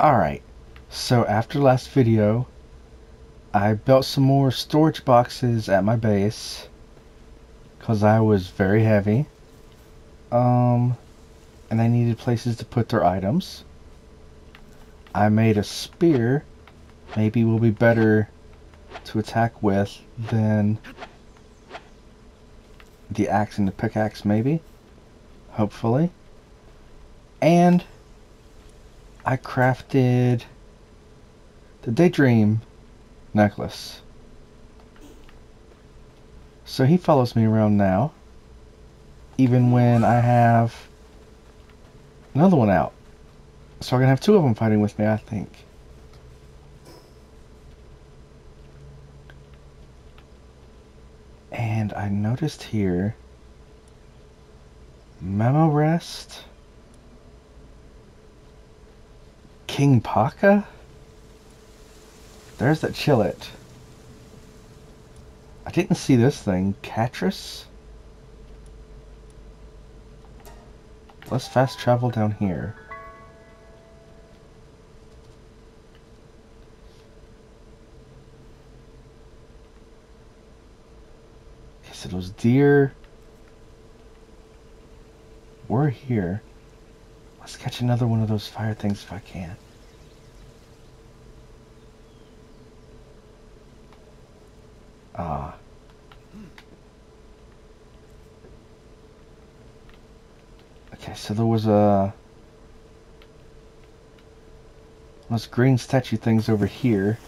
Alright, so after last video, I built some more storage boxes at my base because I was very heavy. Um, and I needed places to put their items. I made a spear, maybe will be better to attack with than the axe and the pickaxe maybe, hopefully. And I crafted the Daedream necklace. So he follows me around now, even when I have another one out. So I'm going to have two of them fighting with me, I think. And I noticed here, Mammorest Kingpaca? There's that Chillet. I didn't see this thing. Catris? Let's fast travel down here. Okay, so those deer... We're here. Let's catch another one of those fire things if I can. Ah. Okay, so there was a... Those green statue things over here.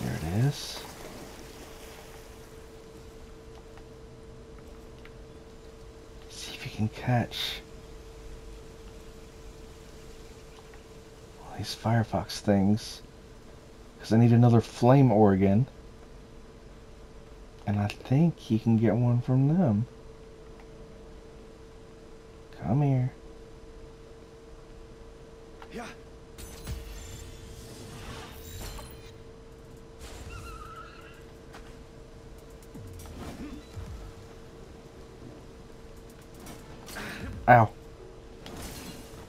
There it is. See if you can catch all these Firefox things. Because I need another flame organ. And I think you can get one from them. Come here. Yeah. Ow.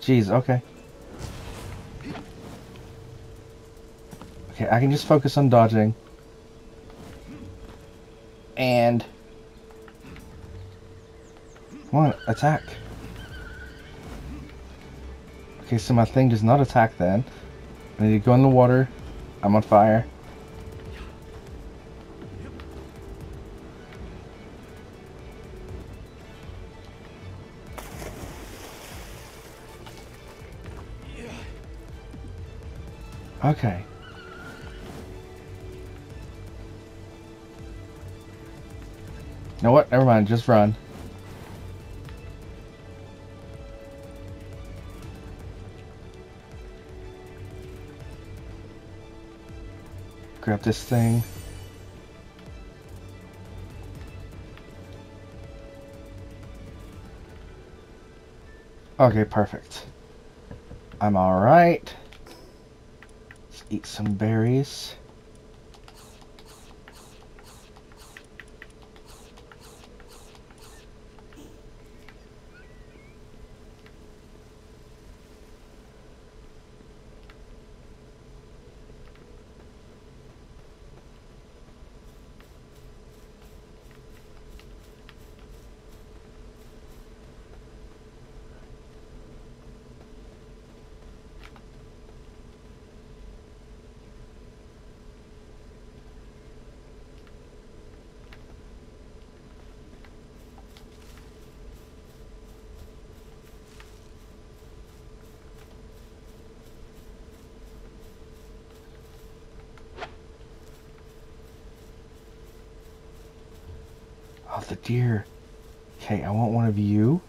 Jeez, okay. Okay, I can just focus on dodging and come on, attack. Okay, so my thing does not attack then. I need to go in the water. I'm on fire. Okay. know what? Never mind. Just run. Grab this thing. Okay, perfect. I'm alright. Let's eat some berries. The. Okay, I want one of you.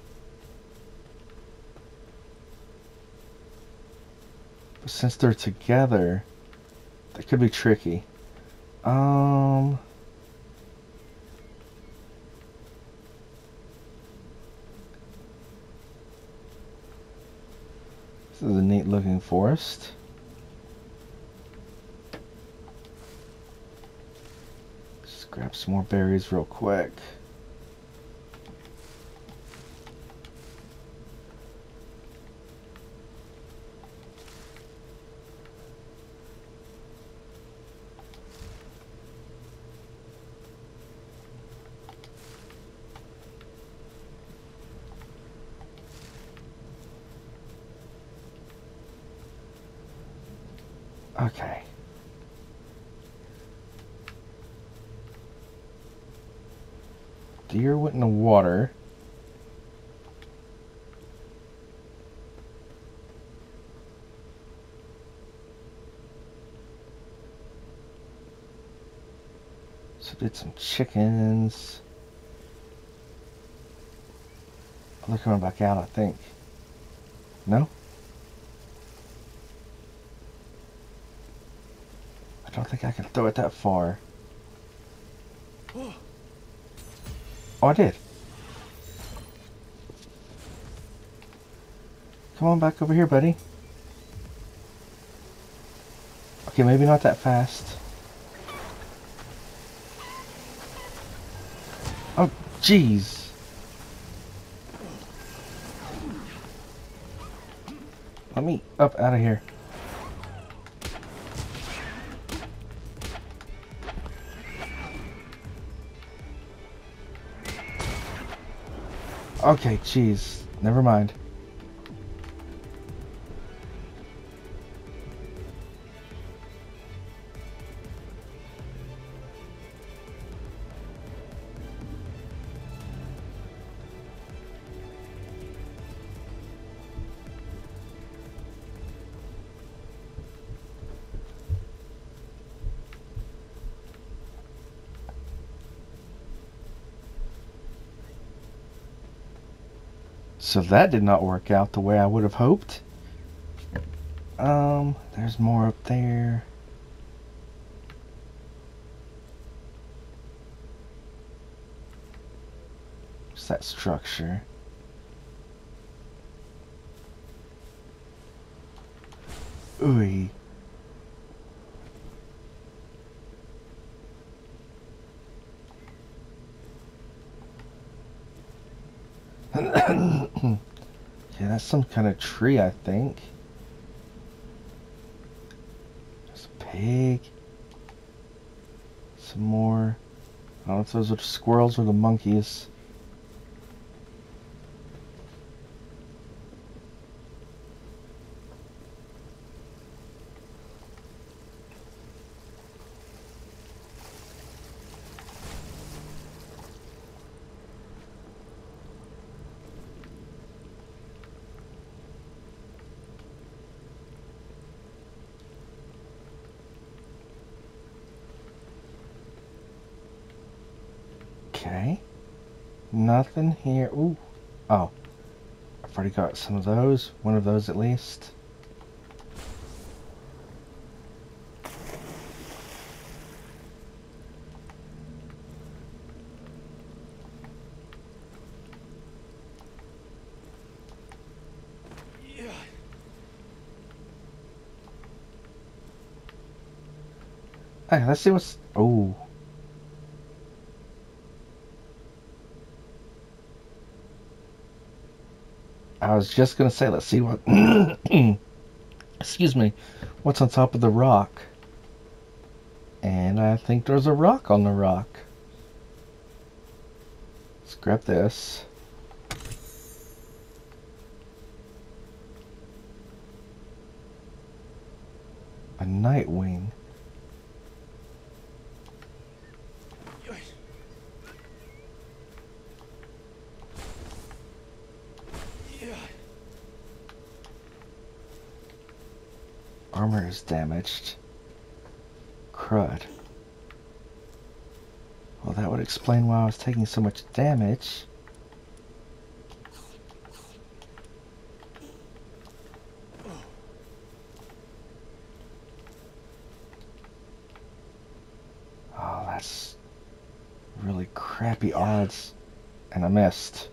But since they're together, that could be tricky. Um... This is a neat looking forest. Just grab some more berries real quick. Okay. Deer went in the water. So did some chickens. They're coming back out, I think. No? I don't think I can throw it that far. Oh, I did. Come on back over here, buddy. Okay, maybe not that fast. Oh, jeez. Let me up out of here. Okay, jeez. Never mind. So that did not work out the way I would have hoped. Um, there's more up there. What's that structure? Ooh. Hmm. yeah, that's some kind of tree, I think. There's a pig. Some more. I don't know if those are squirrels or the monkeys. Okay. Nothing here. Ooh. Oh. I've already got some of those. One of those at least. Hey, let's see what's... Oh. I was just gonna say, let's see what. excuse me, what's on top of the rock? And I think there's a rock on the rock. Let's grab this. A Nitewing. Armor is damaged. Crud. Well, that would explain why I was taking so much damage. Oh, that's really crappy odds. And I missed.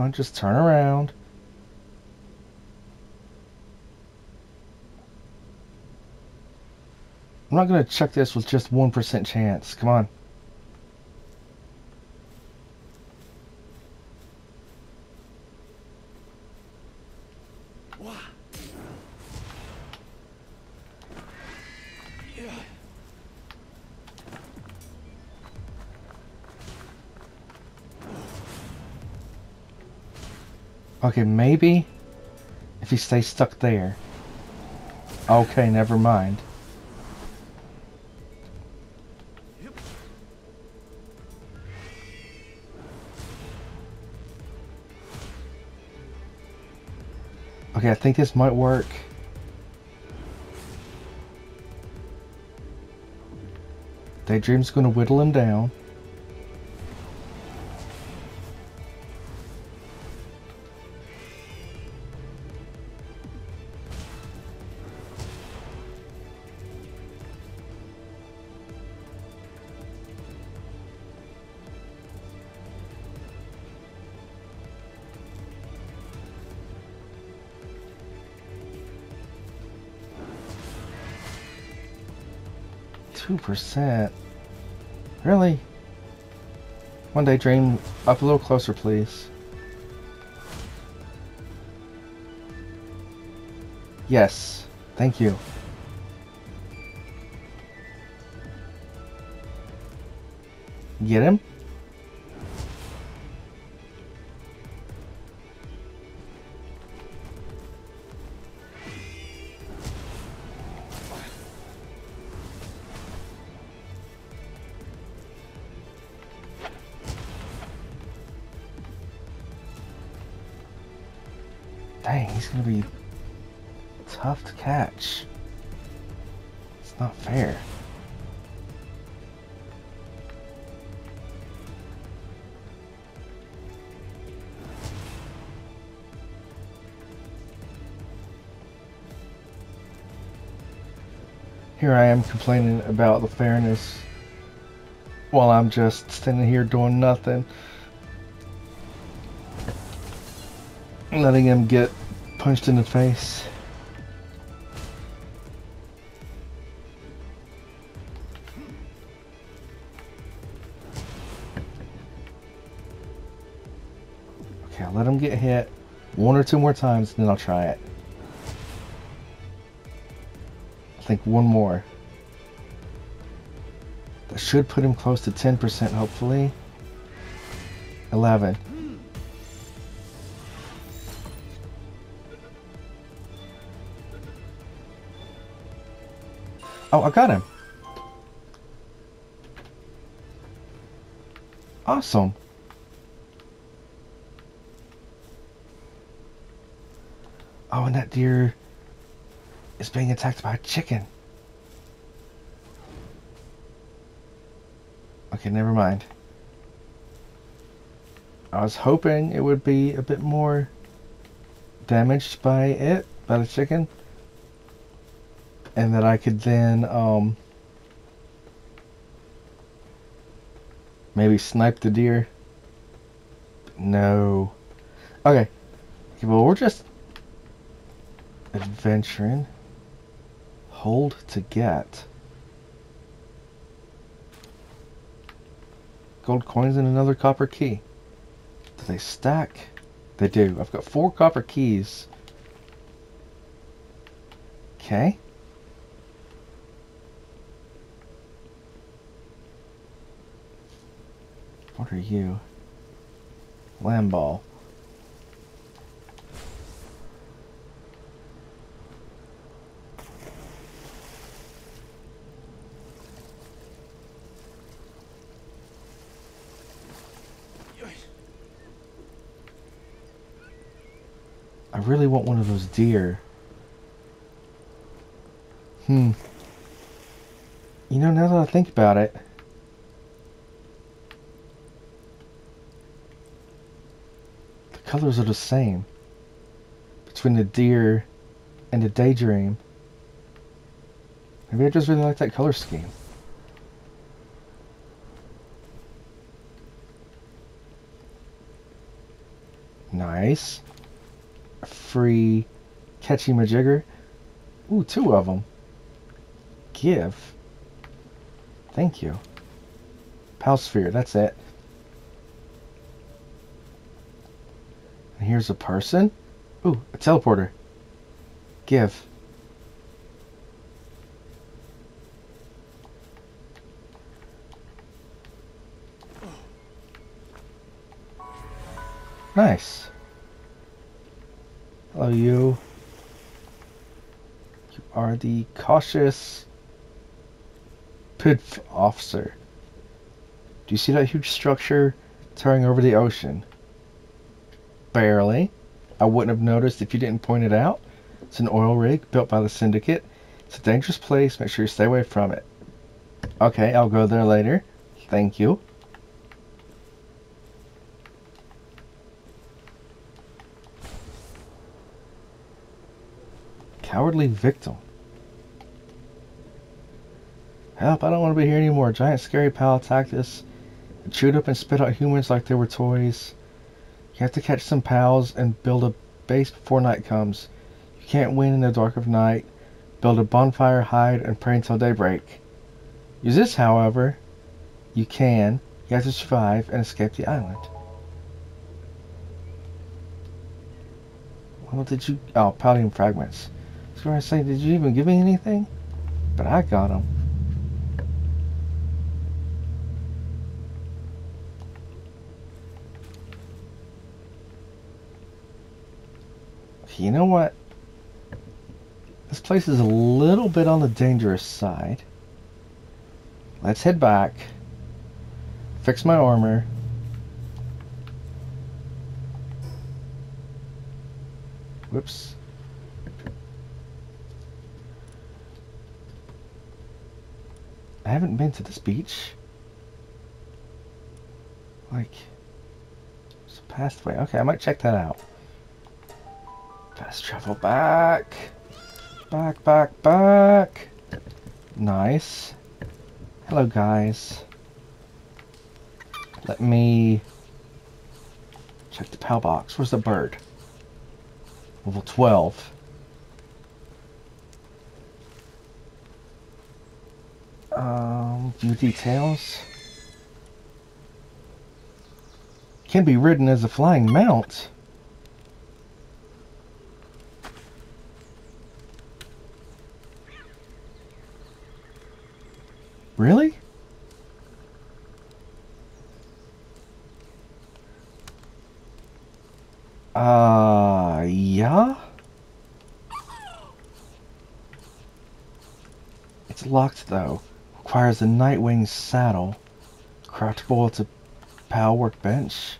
On, just turn around. I'm not going to check this with just 1% chance. Come on. Okay, maybe if he stays stuck there. Okay, never mind. Okay, I think this might work. Daedream's gonna whittle him down. Percent. Really? One day, Dream, up a little closer, please. Yes. Thank you. Get him? Complaining about the fairness while I'm just standing here doing nothing. letting him get punched in the face. Okay, I'll let him get hit one or two more times, then I'll try it. I think one more. Should put him close to 10%, hopefully. 11. Oh, I got him. Awesome. Oh, and that deer is being attacked by a chicken. Okay, never mind. I was hoping it would be a bit more damaged by it, by the chicken and that I could then um, maybe snipe the deer. No. Okay. okay. Well, we're just adventuring. Hold to get. Gold coins and another copper key. Do they stack? They do. I've got four copper keys. Okay. What are you? Lamball. I really want one of those deer. Hmm. You know, now that I think about it, the colors are the same between the deer and the Daedream. Maybe I just really like that color scheme. Nice. Free catchy majigger. Ooh, two of them. Give. Thank you. Pal sphere, that's it. And here's a person. Ooh, a teleporter. Give. Nice. Hello, you. You are the cautious pit officer. Do you see that huge structure towering over the ocean? Barely. I wouldn't have noticed if you didn't point it out. It's an oil rig built by the Syndicate. It's a dangerous place. Make sure you stay away from it. Okay, I'll go there later. Thank you. Cowardly victim. Help, I don't want to be here anymore. Giant scary pal attacked us. Chewed up and spit out humans like they were toys. You have to catch some pals and build a base before night comes. You can't win in the dark of night. Build a bonfire, hide, and pray until daybreak. Use this, however. You can. You have to survive and escape the island. What did you... Oh, Palladium fragments. I going to say, did you even give me anything? But I got them. You know what? This place is a little bit on the dangerous side. Let's head back. Fix my armor. Whoops. I haven't been to this beach. Like, it's a past way. Okay, I might check that out. Fast travel back. Back, back, back. Nice. Hello, guys. Let me check the PAL box. Where's the bird? Level 12. Um, view details. Can be ridden as a flying mount. Really? Uh, yeah? It's locked though. Requires a Nitewing saddle. Craftable at a PAL workbench.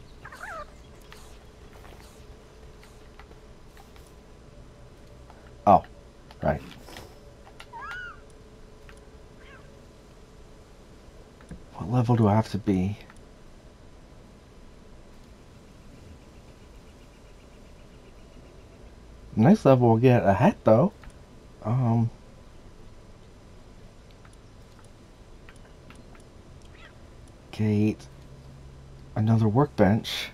Oh, right. What level do I have to be? Next level will get a hat though. Um Gate. Another workbench.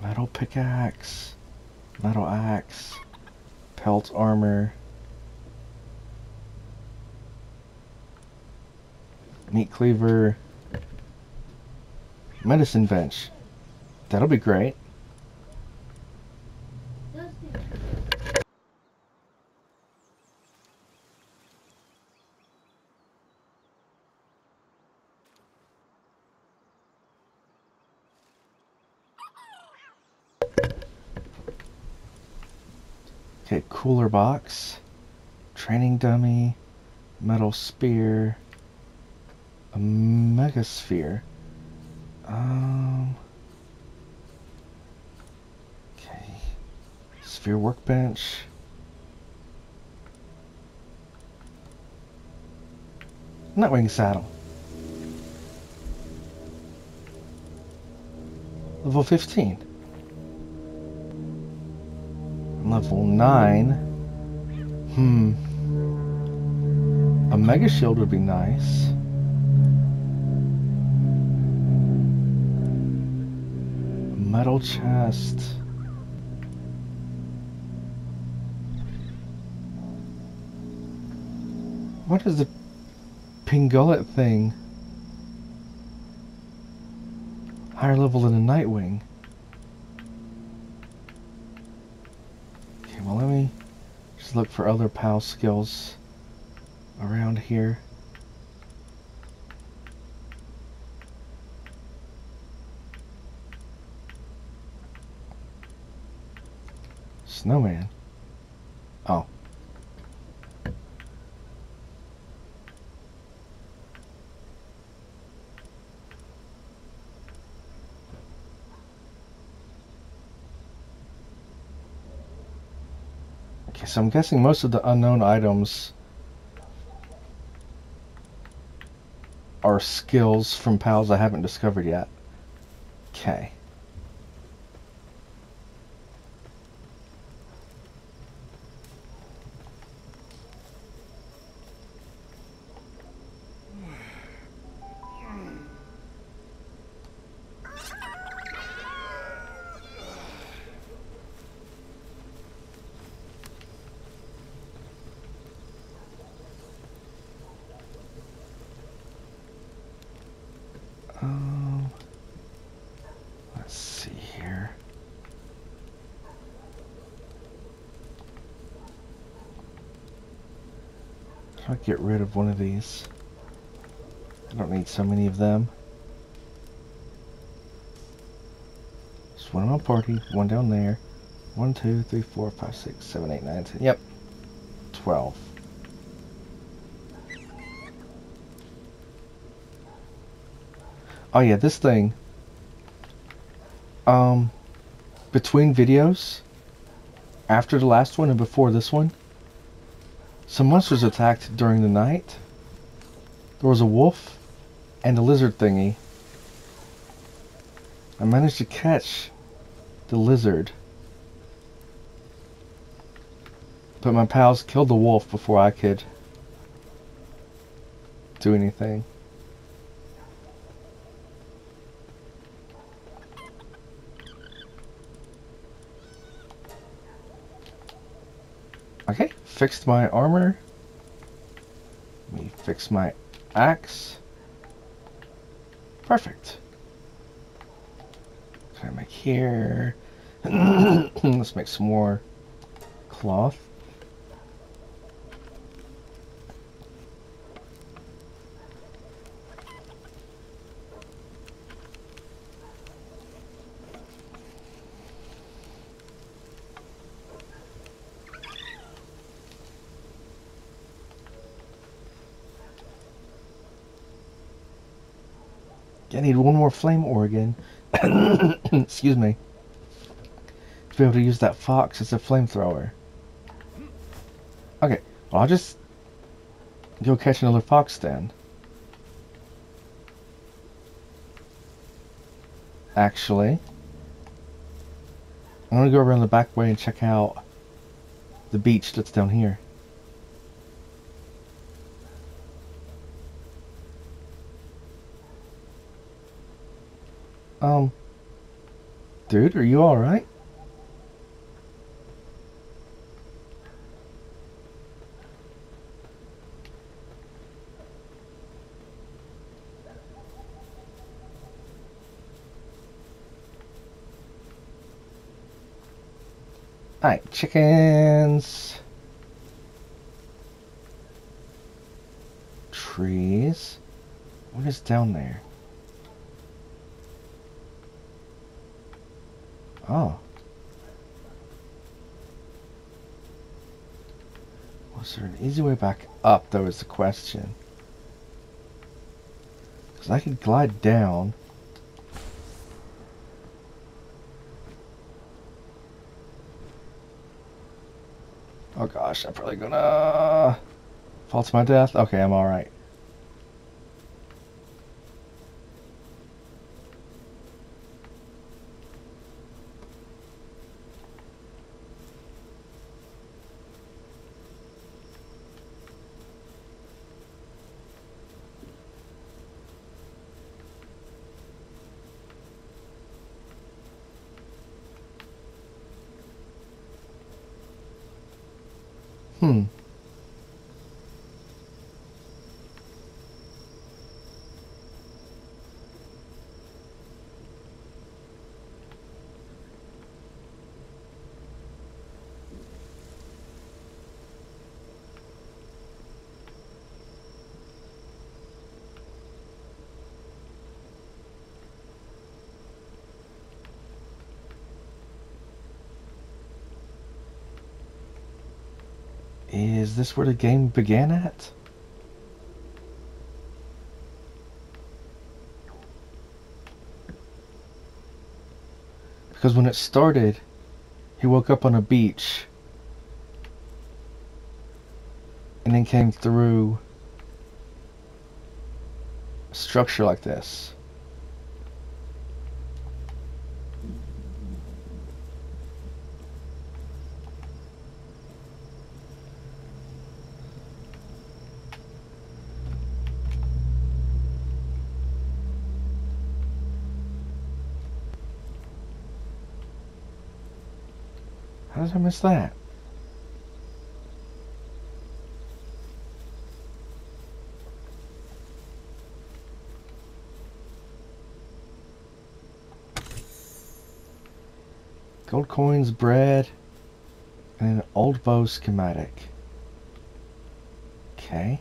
Metal pickaxe. Metal axe. Pelt armor. meat cleaver, medicine bench. That'll be great. Okay, cooler box, training dummy, metal spear, a megasphere. Um. Okay. Sphere workbench. Nitewing saddle. Level 15. Level 9. Hmm. A mega shield would be nice. metal chest. What is the Pengullet thing? Higher level than a Nitewing. Well let me to look for other PAL skills around here. Snowman. Oh. So I'm guessing most of the unknown items are skills from pals I haven't discovered yet. Okay. Um, let's see here. How do I get rid of one of these? I don't need so many of them. Just one in my party, one down there. One, two, three, four, five, six, seven, eight, nine, ten. Yep. Twelve. Oh yeah, this thing. Um, between videos, after the last one and before this one, some monsters attacked during the night. There was a wolf and a lizard thingy. I managed to catch the lizard. But my pals killed the wolf before I could do anything. Okay, fixed my armor. Let me fix my axe. Perfect. Can I make here? Let's make some more cloth. I need one more flame organ. Excuse me. To be able to use that fox as a flamethrower. Okay, well I'll just go catch another fox then. Actually, I'm gonna go around the back way and check out the beach that's down here. Um, dude, are you alright? Alright, chickens. Trees. What is down there? Oh. Was there an easy way back up, though, was the question. Because I could glide down. Oh gosh, I'm probably gonna fall to my death. Okay, I'm alright. Hmm. Is this where the game began at? Because when it started, he woke up on a beach and then came through a structure like this. Did I miss that? Gold coins, bread, and an old bow schematic. Okay.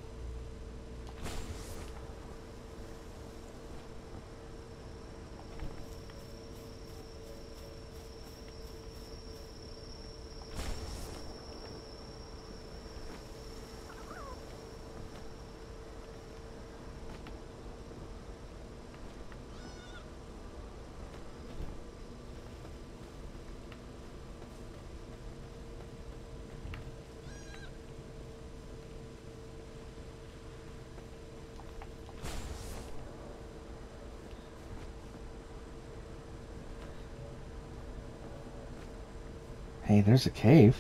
Hey, there's a cave.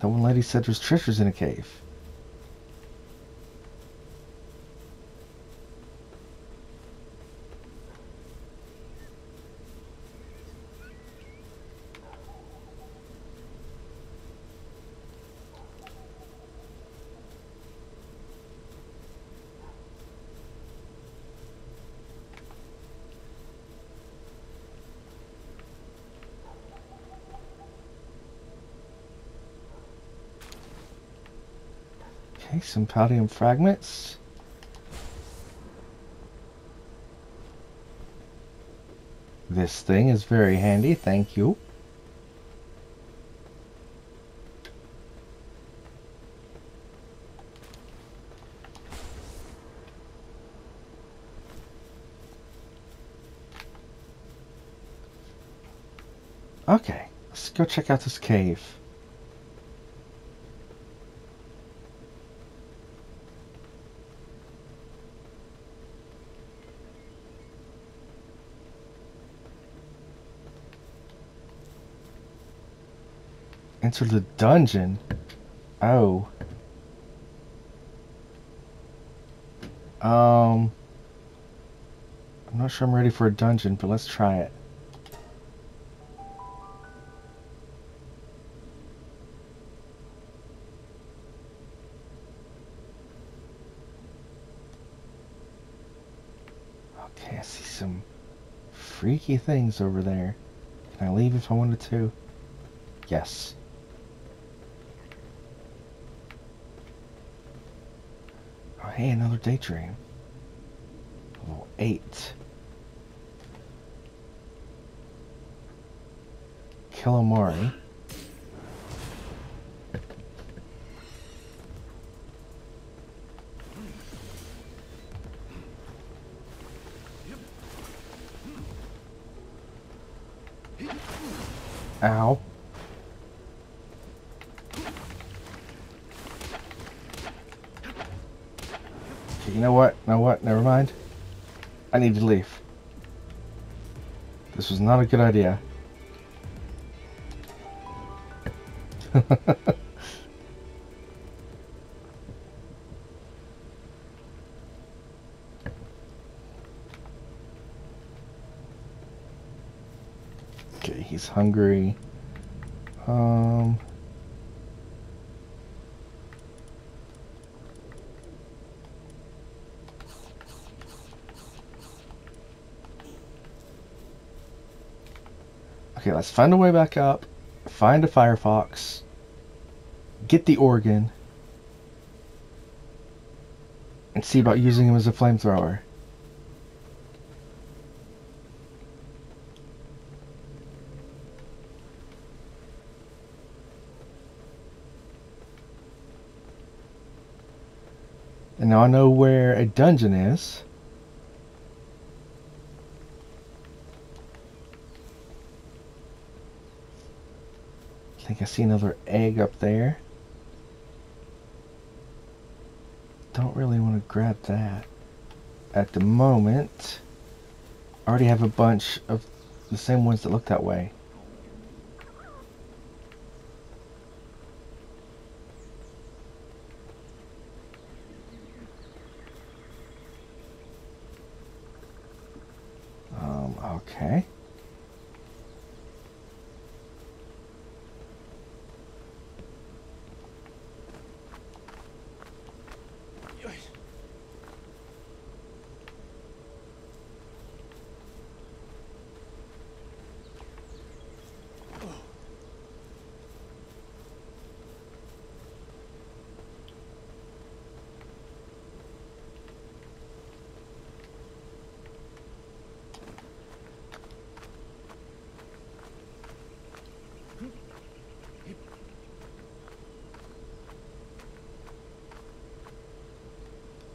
That one lady said there's treasures in a cave. Okay, some palladium fragments. This thing is very handy, thank you. Okay, let's go check out this cave. Enter the dungeon. Oh. Um. I'm not sure I'm ready for a dungeon, but let's try it. Okay, I see some freaky things over there. Can I leave if I wanted to? Yes. Oh, hey, another Daedream. Level 8. Killamari. Mind. I need to leave. This was not a good idea. okay, he's hungry. let's find a way back up, find a Firefox, get the organ, and see about using him as a flamethrower. And now I know where a dungeon is. Think I see another egg up there. Don't really want to grab that at the moment. I already have a bunch of the same ones that look that way. Um, okay.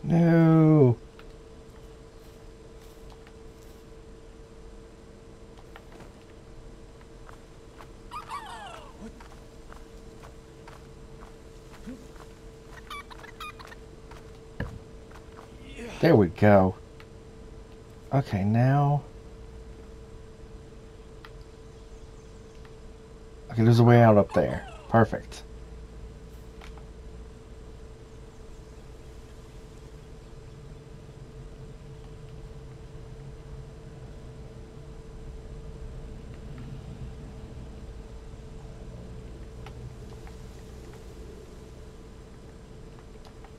No. There we go. Okay, now... Okay, there's a way out up there. Perfect.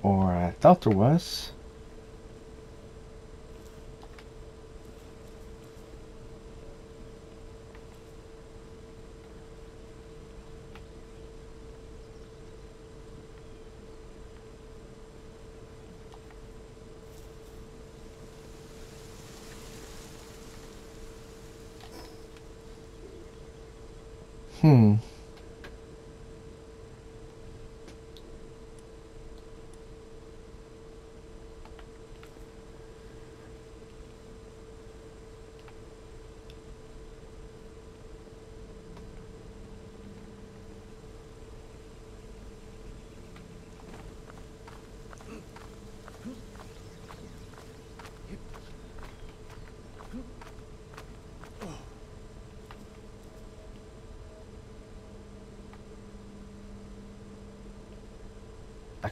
Or I thought there was. Hmm.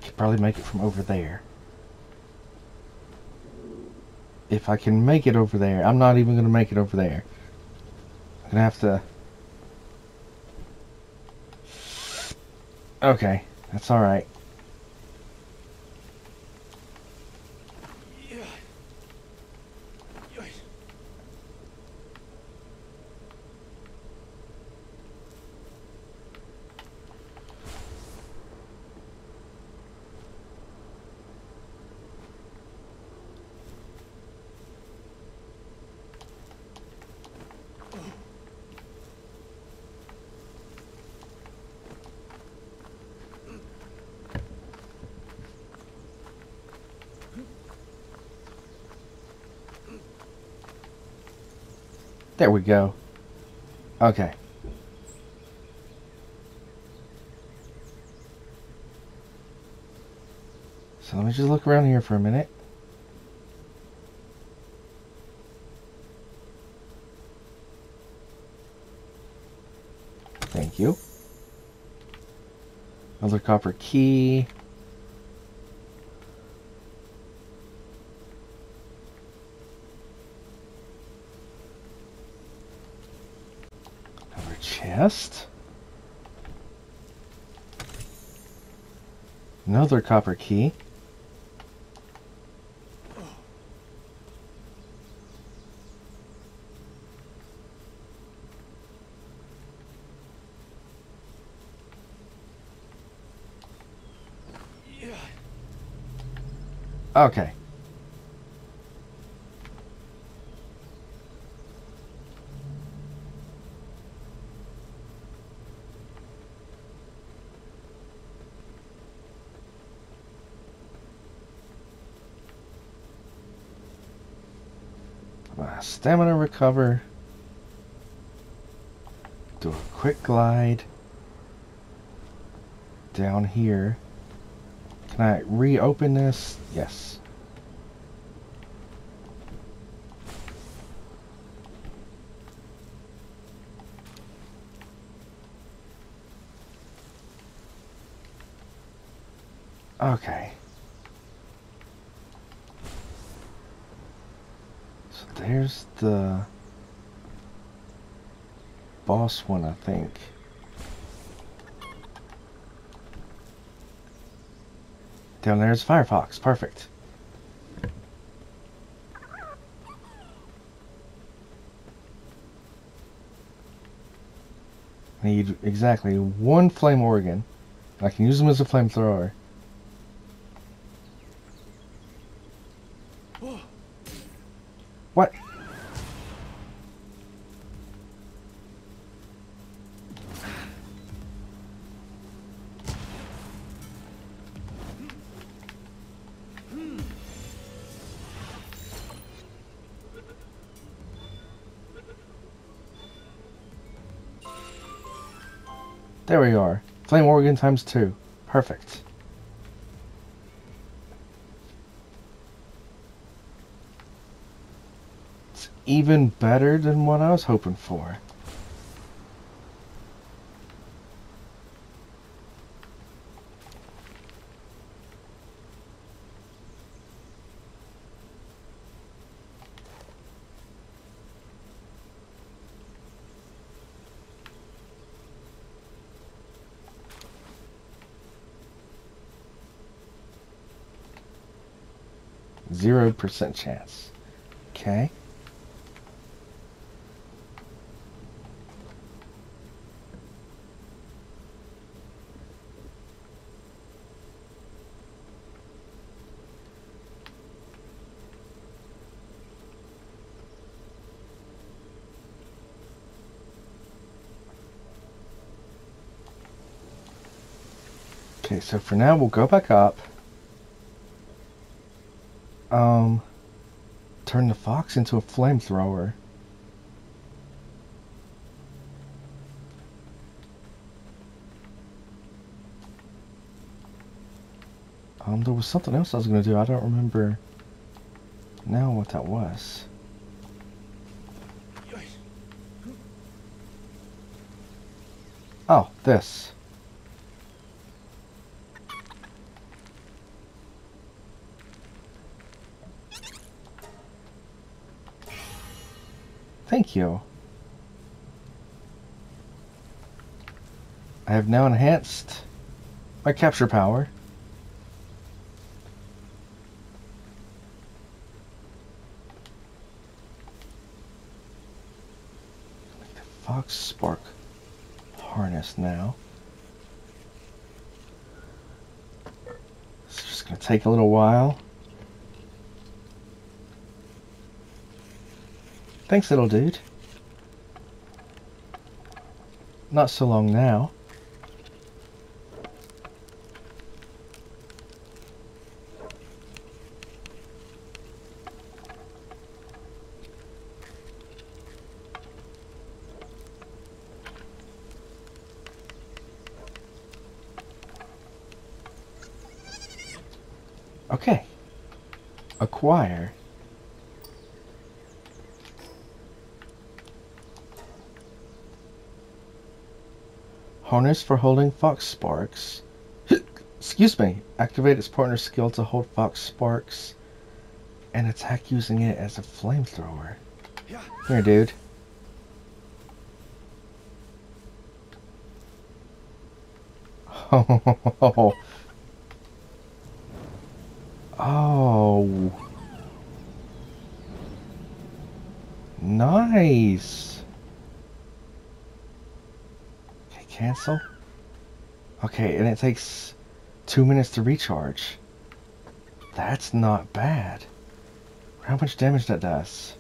Could probably make it from over there. If I can make it over there, I'm not even going to make it over there. I'm going to have to... Okay, that's alright. Go. Okay. So let me just look around here for a minute. Thank you. Another copper key. Another chest. Another copper key. Okay. my recover. Do a quick glide down here. Can I reopen this? Yes. Okay. So there's the boss one, I think. Down there's Firefox. Perfect. Need exactly one flame organ. I can use them as a flamethrower. There we are. Flame organ times two. Perfect. It's even better than what I was hoping for. Percent chance. Okay. Okay, so for now we'll go back up. Um, turn the fox into a flamethrower. Um, there was something else I was going to do. I don't remember now what that was. Oh, this. Thank you. I have now enhanced my capture power. Make The Foxparks harness now. It's just going to take a little while. Thanks, little dude. Not so long now. Okay. Acquire. For holding Foxparks. Excuse me. Activate its partner skill to hold Foxparks and attack using it as a flamethrower. Here, dude. Oh. Oh. Nice. Okay, cancel. Okay, and it takes two minutes to recharge. That's not bad. How much damage that does?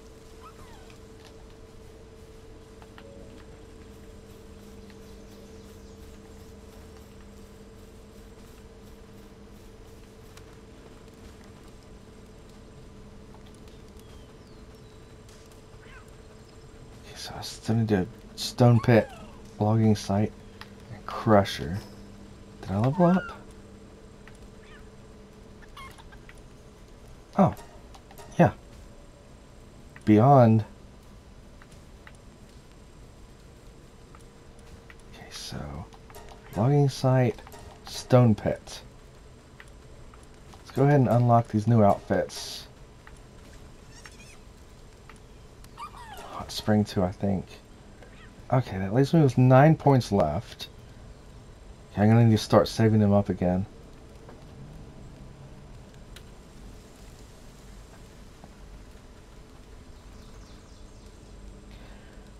Okay, so I still need a stone pit, logging site, and crusher. I level up? Oh, yeah. Beyond. Okay, so logging site, stone pit. Let's go ahead and unlock these new outfits. Hot spring too, I think. Okay, that leaves me with nine points left. Okay, I'm gonna need to start saving them up again.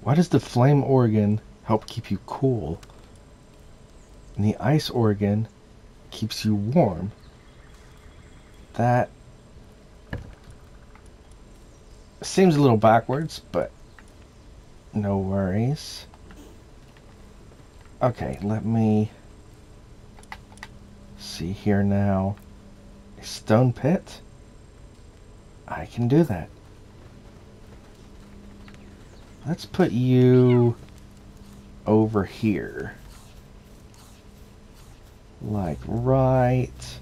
Why does the flame organ help keep you cool? And the ice organ keeps you warm. That seems a little backwards, but no worries. Okay, let me see here now. A stone pit? I can do that. Let's put you over here. Like right...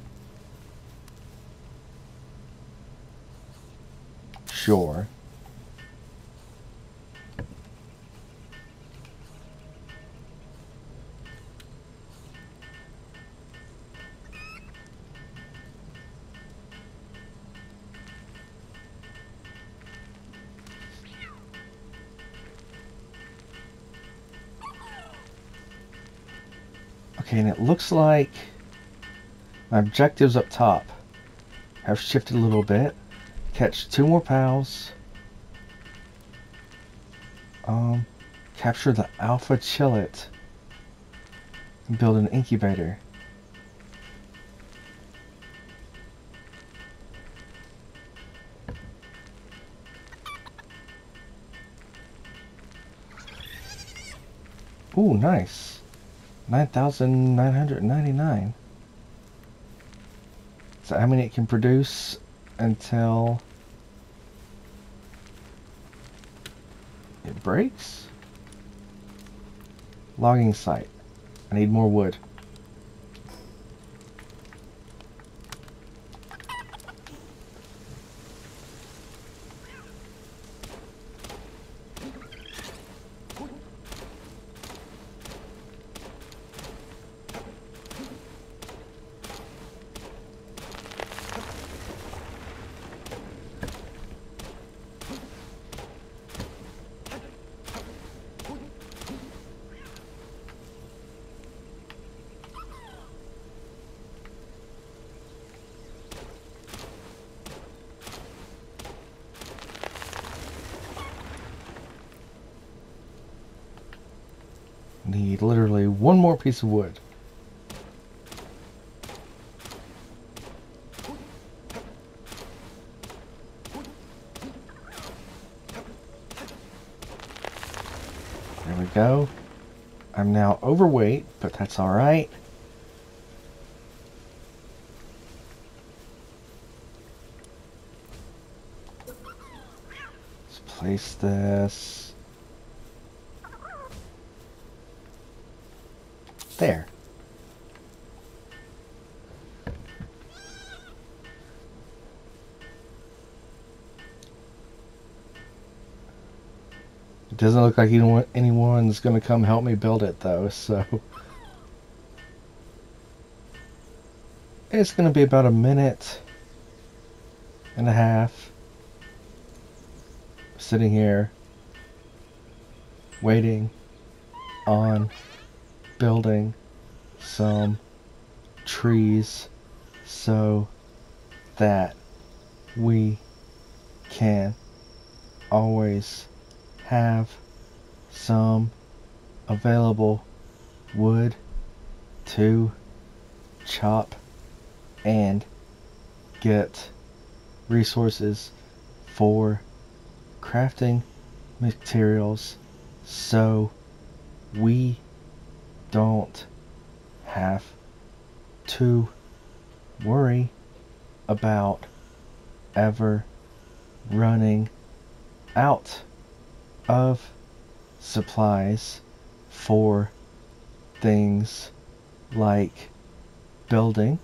Sure. Okay, and it looks like my objectives up top have shifted a little bit. Catch two more pals. Um, capture the alpha chillet. And build an incubator. Ooh, nice. 9,999. So how many it can produce until it breaks? Logging site. I need more wood. Need literally one more piece of wood. There we go. I'm now overweight, but that's alright. Let's place this. There. It doesn't look like anyone, anyone's going to come help me build it though, so... It's going to be about a minute and a half sitting here waiting on building some trees so that we can always have some available wood to chop and get resources for crafting materials so we don't have to worry about ever running out of supplies for things like building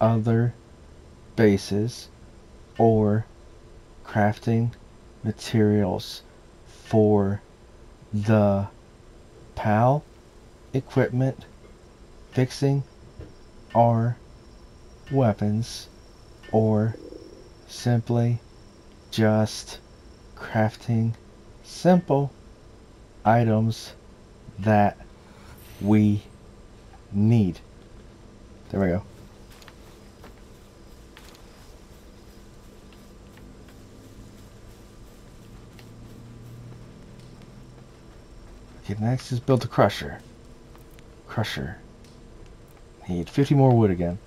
other bases or crafting materials for the PAL equipment fixing our weapons or simply just crafting simple items that we need. There we go. Okay, next is build a crusher. Crusher. Need 50 more wood again.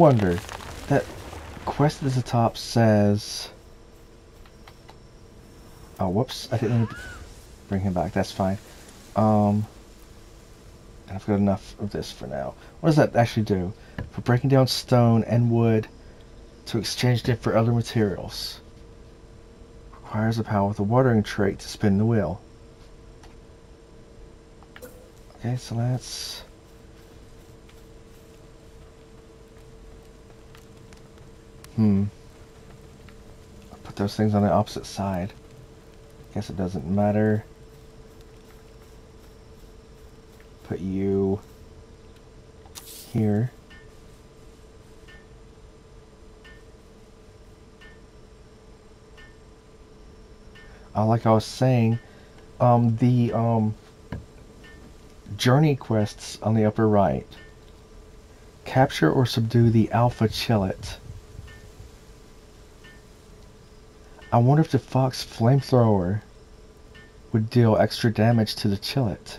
Wonder, that quest at the top says... Oh, whoops, I didn't bring him back, that's fine. Um, I've got enough of this for now. What does that actually do? For breaking down stone and wood to exchange it for other materials. Requires a power with a watering trait to spin the wheel. Okay, so let's... Hmm. I'll put those things on the opposite side. Guess it doesn't matter. Put you here. Uh, like I was saying, um, the um, journey quests on the upper right. Capture or subdue the Alpha Chillet. I wonder if the Fox Flamethrower would deal extra damage to the Chillet.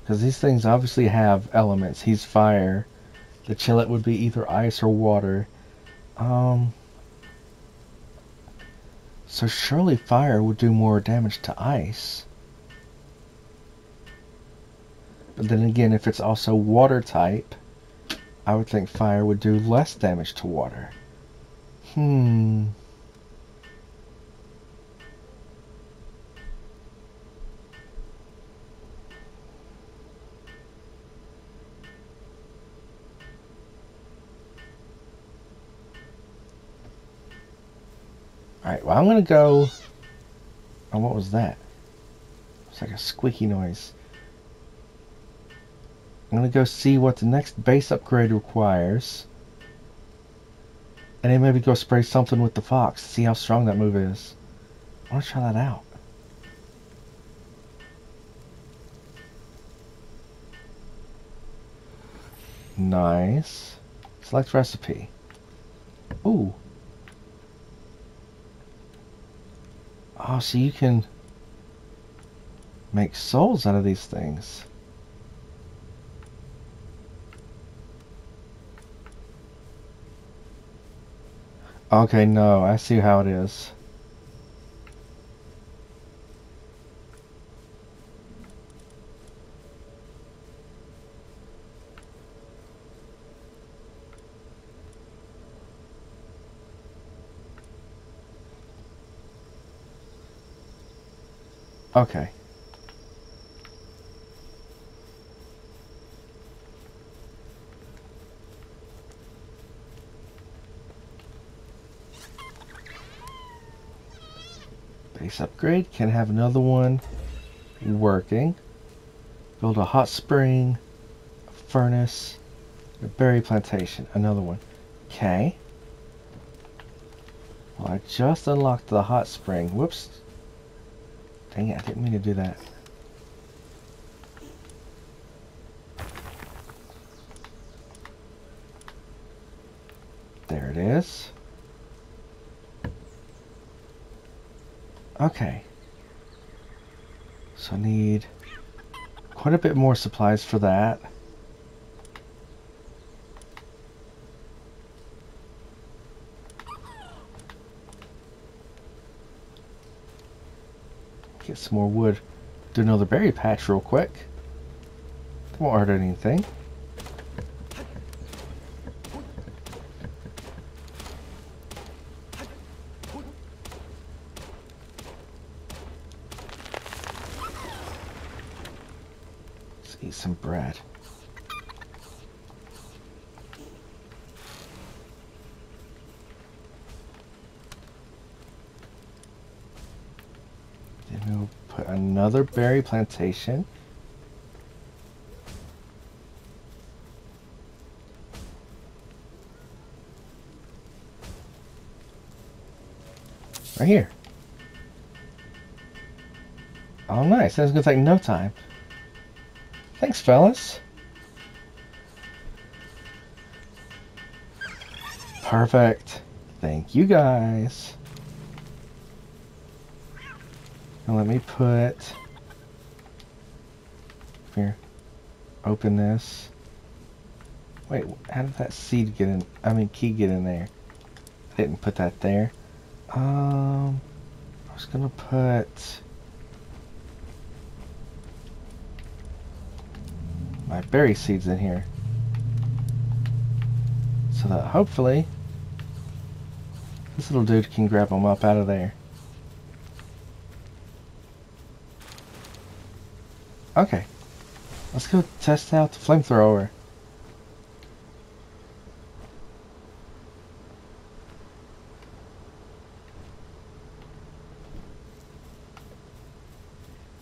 Because these things obviously have elements. He's fire. The Chillet would be either ice or water. Um... So surely fire would do more damage to ice. But then again, if it's also water type, I would think fire would do less damage to water. Hmm. I'm gonna go... Oh, what was that? It's like a squeaky noise. I'm gonna go see what the next base upgrade requires. And then maybe go spray something with the fox, see how strong that move is. I wanna try that out. Nice. Select recipe. Ooh. Oh, so you can make souls out of these things. Okay, no, I see how it is. Okay. Base upgrade. Can have another one working. Build a hot spring, a furnace, a berry plantation. Another one. Okay. Well, I just unlocked the hot spring. Whoops. Dang it, I didn't mean to do that. There it is. Okay. So I need quite a bit more supplies for that. Get some more wood. Do another berry patch real quick. Won't hurt anything. Let's eat some bread. Then we'll put another berry plantation. Right here. Oh, nice. That's gonna take no time. Thanks, fellas. Perfect. Thank you, guys. Now let me put... Here. Open this. Wait, how did that seed get in? I mean, key get in there? I didn't put that there. Um, I was gonna put... my berry seeds in here. So that hopefully this little dude can grab them up out of there. Okay. Let's go test out the flamethrower.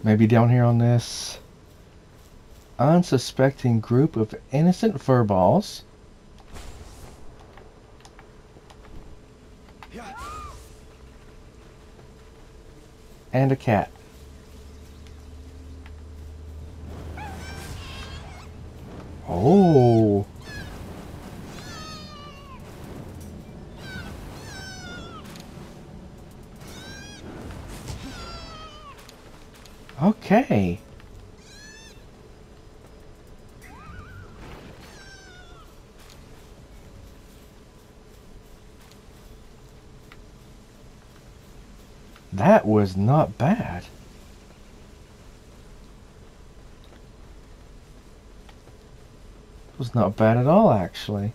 Maybe down here on this unsuspecting group of innocent furballs. And a cat. Okay. That was not bad. It was not bad at all, actually.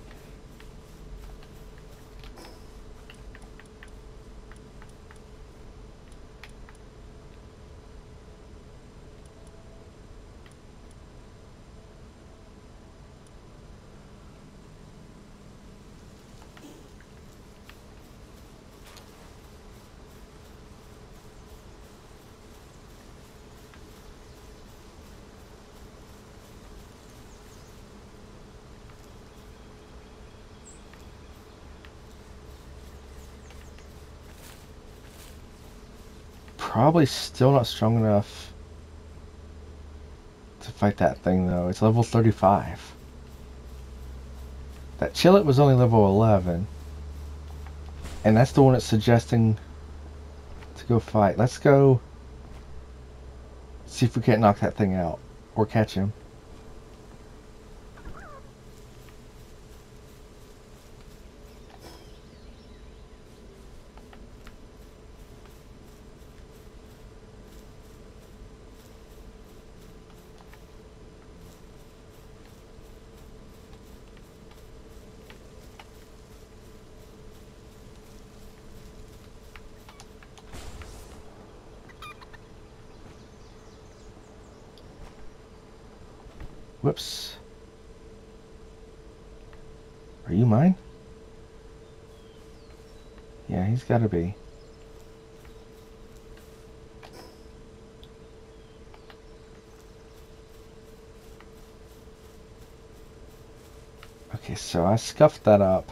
Probably still not strong enough to fight that thing, though. It's level 35. That Chillet was only level 11. And that's the one that's suggesting to go fight. Let's go see if we can't knock that thing out. Or catch him. Whoops. Are you mine? Yeah, he's gotta be. Okay, so I scuffed that up.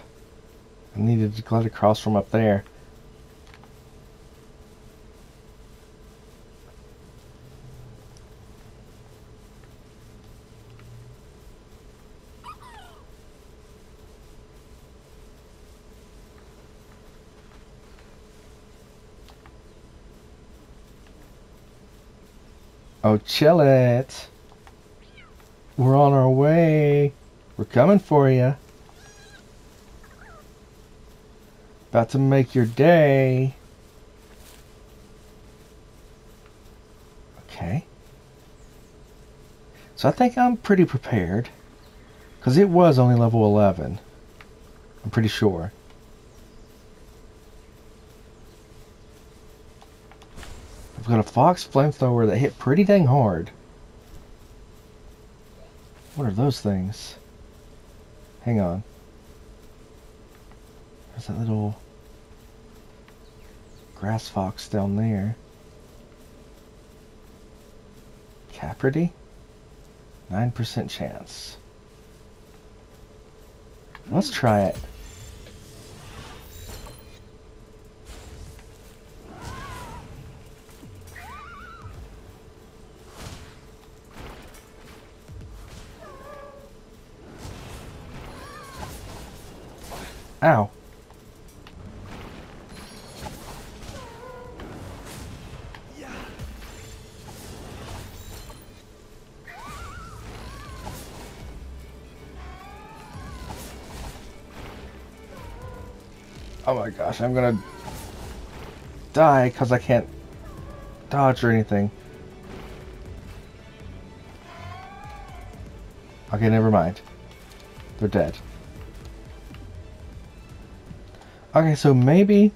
I needed to glide across from up there. Chill it. We're on our way. We're coming for you. About to make your day. Okay. So I think I'm pretty prepared. Because it was only level 11. I'm pretty sure. I've got a Fox flamethrower that hit pretty dang hard. What are those things? Hang on. There's that little grass fox down there. Caprity? 9% chance. Let's try it. Oh my gosh, I'm gonna die because I can't dodge or anything. Okay, never mind. They're dead. Okay, so maybe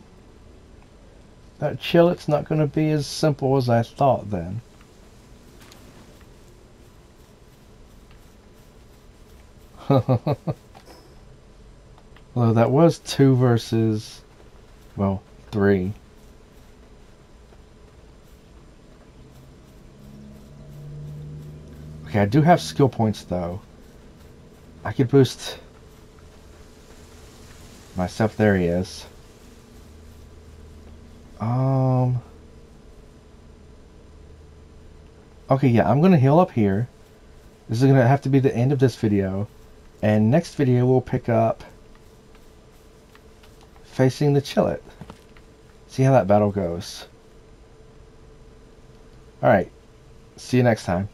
that chillet's not going to be as simple as I thought then. Although that was two versus, well, three. Okay, I do have skill points though. I could boost myself. There he is. Um. Okay, yeah, I'm gonna heal up here. This is gonna have to be the end of this video. And next video we'll pick up facing the Chillet. See how that battle goes. Alright. See you next time.